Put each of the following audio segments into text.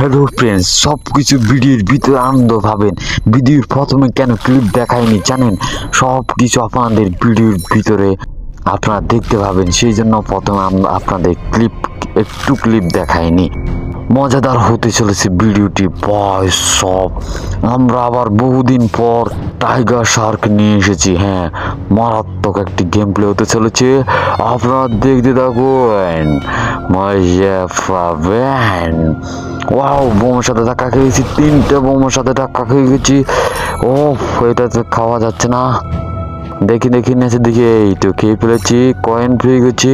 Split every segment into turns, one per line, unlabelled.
Hello friends সব কিছু ভিডিওর ভিতরে আনন্দ পাবেন। ভিডিওর প্রথমে কেন ক্লিপ দেখায়নি জানেন? সব কিছু আপনাদের ভিডিওর ভিতরে আপনারা দেখতে পাবেন। সেই জন্য প্রথমে আপনাদের ক্লিপ একটু ক্লিপ দেখায়নি। মজাদার হতে চলেছে ভিডিওটি বয়স সব। আমরা আবার বহুদিন পর টাইগার শার্ক নিয়ে এসেছি হ্যাঁ। মারাত্মক একটি গেম প্লে হতে চলেছে। আপনারা দেখতে থাকুন। মজা ওয়াও বোমার সাথে ধাক্কা খেয়েছি, তিনটে বোমার সাথে ধাক্কা খেয়ে গেছি ও এটা তো খাওয়া যাচ্ছে না। দেখি দেখি নেচে দেখি, এই তো খেয়ে ফেলেছি? কয়েন পেয়ে গেছি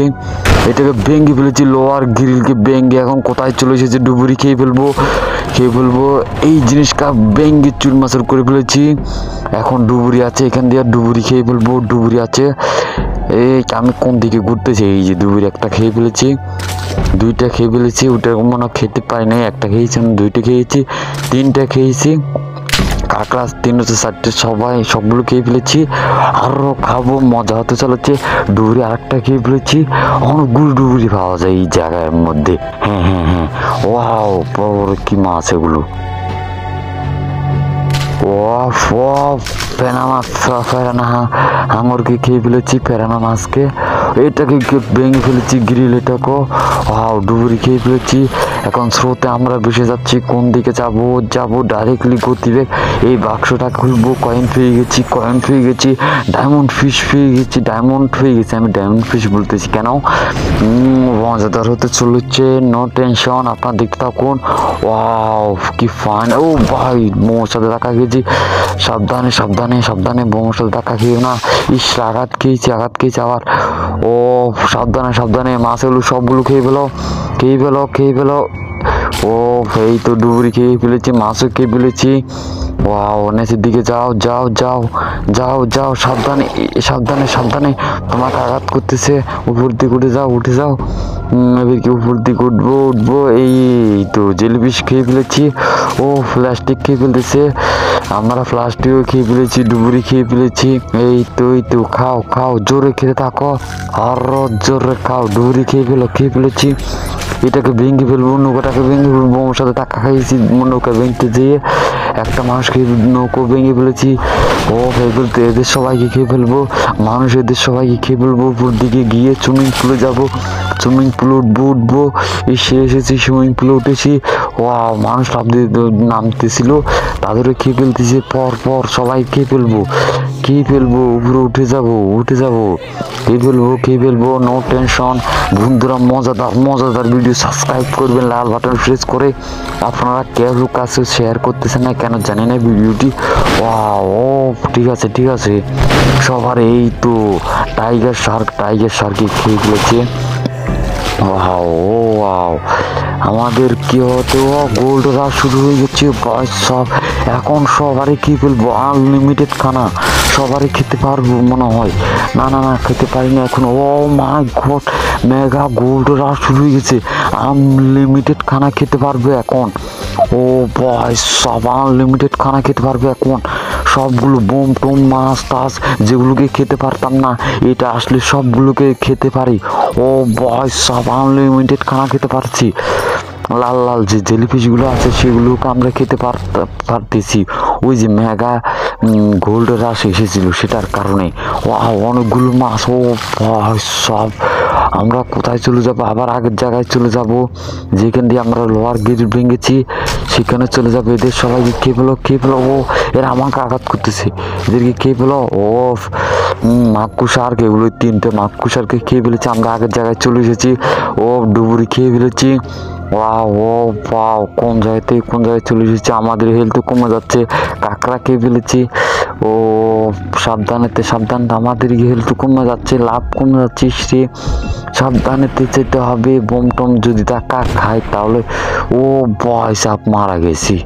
এটাকে ভেঙে ফেলেছি লোয়ার গ্রিলকে ভেঙে। এখন কোথায় চলে এসেছে ডুবুরি, খেয়ে ফেলব খেয়ে ফেলব। এই জিনিসটা ভেঙে চুল মাছের করে ফেলেছি। এখন ডুবুরি আছে, এখান দিয়ে ডুবুরি খেয়ে ফেলব, ডুবুরি আছে। এই আমি কোন দিকে ঘুরতেছি? এই যে ডুবুরি, একটা খেয়ে ফেলেছি, দুইটা খেয়ে ফেলেছি, ওটা মনে খেতে পারি নাই। একটা খেয়েছি আমি দুইটা খেয়েছি, তিনটা খেয়েছি। কাঁকড়া তিনটে চারটে, সবাই সবগুলো খেয়ে ফেলেছি। আরও খাব, মজা হতে চলেছে। ডুবুরি আরেকটা খেয়ে ফেলেছি। অনেকগুলো ডুবুরি পাওয়া যায় এই জায়গার মধ্যে। হ্যাঁ হ্যাঁ হ্যাঁ। ওয়াও, বড় বড় কি মাছ এগুলো। ফেনা মাছ ফেরানা হাঙরকে খেয়ে ফেলেছি ফেরানা মাছকে। এটাকে ভেঙে ফেলেছি গ্রিল এটাকে? ওয়াও, ডুবুরি খেয়ে ফেলেছি। এখন স্রোতে আমরা ভেসে যাচ্ছি, কোন দিকে যাব? যাব ডাইরেক্টলি গতিবেগ। এই বাক্সটা খুলবো কয়েন পেয়ে গেছি কয়েন পেয়ে গেছি ডায়মন্ড ফিশ পেয়ে গেছি ডায়মন্ড পেয়ে গেছি। আমি ডায়মন্ড ফিশ বলতেছি কেন? মজাদার হতে চলেছে নো টেনশন আপনার দেখতে থাকুন। ওয়াও, কি ফান ও ভাই মোমোর সাথে দেখা গেছি সাবধানে সাবধানে সাবধানে মোমোর সাথে দেখা খেয়ে না। ইস আঘাত খেয়েছি আঘাত খেয়েছি আবার। ও সাবধানে সাবধানে মাছগুলো সবগুলো খেয়ে ফেলো খেয়ে ফেলো খেয়ে ফেলো ও, এই তো ডুবুরি খেয়ে ফেলেছি, মাছও খেয়ে ফেলেছি। ওয়াও নেচের দিকে যাও যাও যাও যাও যাও, সাবধানে সাবধানে সাবধানে। তোমাকে আঘাত করতেছে, উপর দিকে উঠে যাও উঠে যাও। এবার কি উপর দিকে উঠবো উঠবো, এই তো জেলিফিশ খেয়ে ফেলেছি। ও, প্লাস্টিক খেয়ে ফেলতেছে। আমরা প্লাস্টিকও খেয়ে ফেলেছি, ডুবুরি খেয়ে ফেলেছি। এই তো এই তো, খাও খাও, জোরে খেতে থাকো। আর জোরে খাও, ডুবুরি খেয়ে ফেলো, খেয়ে ফেলেছি। এটাকে ভেঙে ফেলব, নৌকাটাকে ভেঙে ফেলব, ওর সাথে টাকা খাইয়েছি, নৌকা ভেঙতে যেয়ে। একটা মানুষকে নৌকো ভেঙে ফেলেছি। ও ফেলতে এদের সবাইকে খেয়ে ফেলব। মানুষ এদের সবাইকে খেয়ে ফেলব। উপর দিকে গিয়ে সুইমিং পুলে যাব। সুইমিং পুলে উঠবো উঠবো। এসে এসেছি, সুইমিং পুলে উঠেছি। ও মানুষ লাভ দিয়ে নামতেছিল। তাদেরও খেয়ে ফেলতেছে। পর পর সবাই খেয়ে ফেলব। খেয়ে ফেলব, উপরে উঠে যাব উঠে যাব। খেয়ে ফেলব খেয়ে ফেলব নো টেনশন বন্ধুরা, মজাদার মজাদার ভিডিও সাবস্ক্রাইব করবেন, লাল বাটন প্রেস করে। আপনারা কেউ কাছে শেয়ার করতেছেন না কেন জানি না ভিডিওটি ও, ঠিক আছে ঠিক আছে। সবার এই তো টাইগার শার্ক টাইগার শার্কে খেয়ে ওয়াও ও আমাদের কি হতো গোল্ড রাশ শুরু হয়ে গেছে বয়স সব এখন সবারই কি বলব আনলিমিটেড খানা সবারই খেতে পারব মনে হয়। না না না, খেতে পারি না এখন। ও my god mega gold rush শুরু হয়ে গেছে। আনলিমিটেড খানা খেতে পারবে এখন। ও বয় সব আনলিমিটেড খানা খেতে পারবে এখন। সবগুলো বোম টোম, মাছ টাছ যেগুলোকে খেতে পারতাম না, এটা আসলে সবগুলোকে খেতে পারি। ও বয় সব আনলিমিটেড খানা খেতে পারছি। লাল লাল যে জেলিফিশগুলো আছে সেগুলোকে আমরা খেতে পার- পারতেছি। ওই যে মেগা গোল্ড রাশ এসেছিল সেটার কারণে। ও অনেকগুলো মাছ, ও সব। আমরা কোথায় চলে যাব? আবার আগের জায়গায় চলে যাব। যেখান দিয়ে আমরা লোয়ার গেট ভেঙেছি, সেখানে চলে যাবে। এদের সবাইকে খেয়ে ফেলো খেয়ে ফেলো ও, এরা আমাকে আঘাত করতেছে। এদেরকে খেয়ে ফেলো ও মাক্কু শার্ক এগুলো তিনটে মাক্কু শার্কে খেয়ে ফেলেছি আমরা আগের জায়গায় চলে এসেছি। ও, ডুবুরি খেয়ে ফেলেছি। ওয়াও ও পাও কোন জায়গাতে কোন জায়গায় চলে এসেছে? আমাদের হেলথ কমে যাচ্ছে। কাঁকড়া খেয়ে ফেলেছি। ও, সাবধানেতে সাবধান আমাদের হেলথ কমে যাচ্ছে, লাভ কমে যাচ্ছে, সে সাবধানেতে যেতে হবে। বোম টম যদি টাকা খায় তাহলে, ও বয়স আপ মারা গেছি।